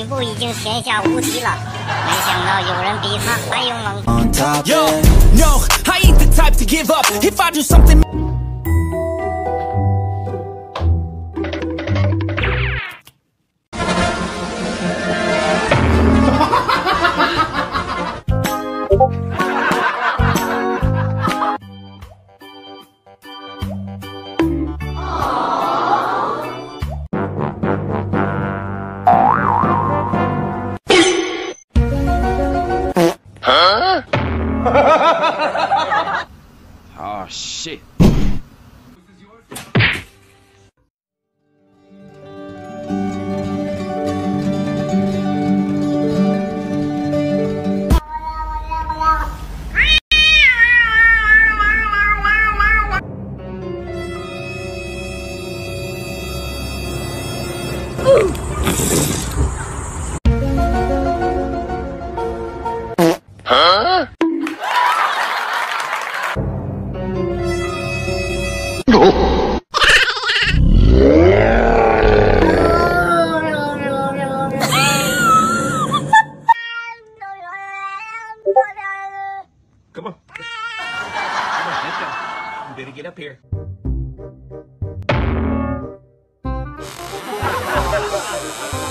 吕布已经天下无敌了，没想到有人比他还勇猛。Oh shit. Come on. Get up here.